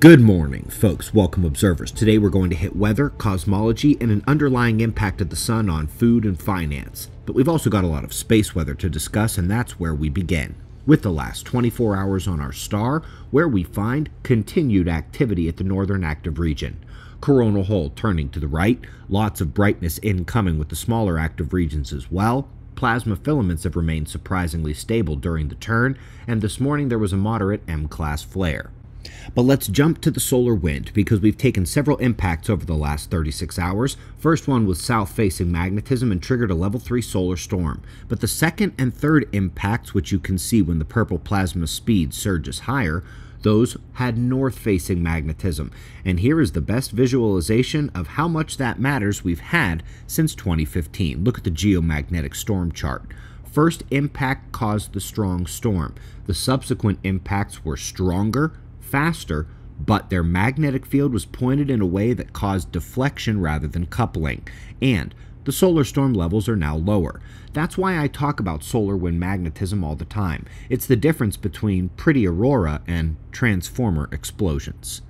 Good morning, folks. Welcome, observers. Today we're going to hit weather, cosmology, and an underlying impact of the sun on food and finance. But we've also got a lot of space weather to discuss, and that's where we begin. With the last 24 hours on our star, where we find continued activity at the northern active region. Coronal hole turning to the right, lots of brightness incoming with the smaller active regions as well. Plasma filaments have remained surprisingly stable during the turn, and this morning there was a moderate M class flare. But let's jump to the solar wind because we've taken several impacts over the last 36 hours. First one was south facing magnetism and triggered a level 3 solar storm. But the second and third impacts, which you can see when the purple plasma speed surges higher, those had north facing magnetism. And here is the best visualization of how much that matters we've had since 2015. Look at the geomagnetic storm chart. First impact caused the strong storm. The subsequent impacts were stronger, faster, but their magnetic field was pointed in a way that caused deflection rather than coupling, and the solar storm levels are now lower. That's why I talk about solar wind magnetism all the time. It's the difference between pretty aurora and transformer explosions.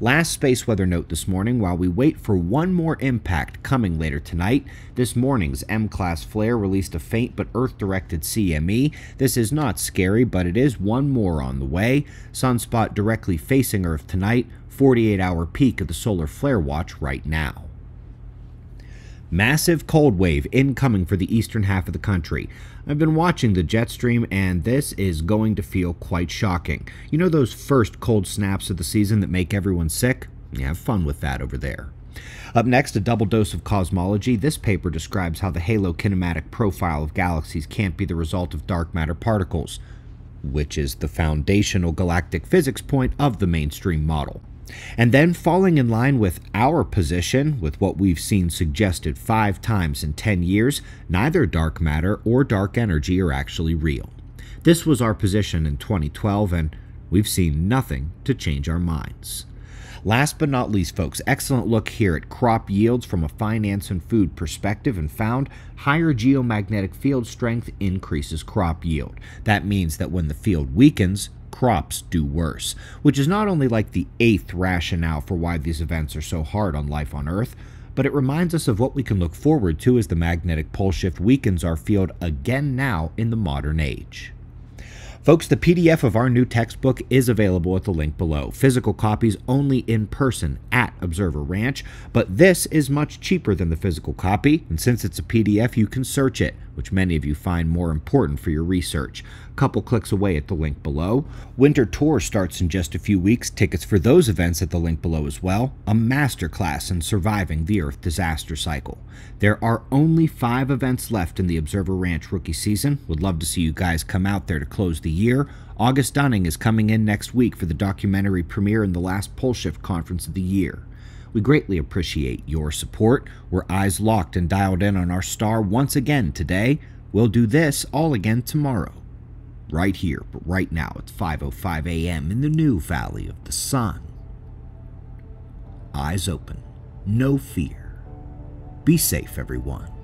Last space weather note this morning while we wait for one more impact coming later tonight. This morning's M class flare released a faint but Earth directed CME. This is not scary, but it is one more on the way. Sunspot directly facing Earth tonight, 48 hour peak of the solar flare watch right now. Massive cold wave incoming for the eastern half of the country. I've been watching the jet stream and this is going to feel quite shocking. You know those first cold snaps of the season that make everyone sick? Have fun with that over there. Up next, a double dose of cosmology. This paper describes how the halo kinematic profile of galaxies can't be the result of dark matter particles, which is the foundational galactic physics point of the mainstream model. And then falling in line with our position, with what we've seen suggested five times in 10 years, neither dark matter or dark energy are actually real. This was our position in 2012, and we've seen nothing to change our minds. Last but not least, folks, excellent look here at crop yields from a finance and food perspective and found higher geomagnetic field strength increases crop yield. That means that when the field weakens, crops do worse, which is not only like the eighth rationale for why these events are so hard on life on Earth, but it reminds us of what we can look forward to as the magnetic pole shift weakens our field again now in the modern age. Folks, the PDF of our new textbook is available at the link below. Physical copies only in person at Observer Ranch, but this is much cheaper than the physical copy, and since it's a PDF, you can search it, which many of you find more important for your research. A couple clicks away at the link below. Winter Tour starts in just a few weeks. Tickets for those events at the link below as well. A masterclass in surviving the Earth disaster cycle. There are only five events left in the Observer Ranch rookie season. Would love to see you guys come out there to close the year. August Dunning is coming in next week for the documentary premiere in the last pole shift conference of the year. We greatly appreciate your support. We're eyes locked and dialed in on our star once again today. We'll do this all again tomorrow. Right here, but right now it's 5:05 a.m. in the new Valley of the Sun. Eyes open, no fear. Be safe, everyone.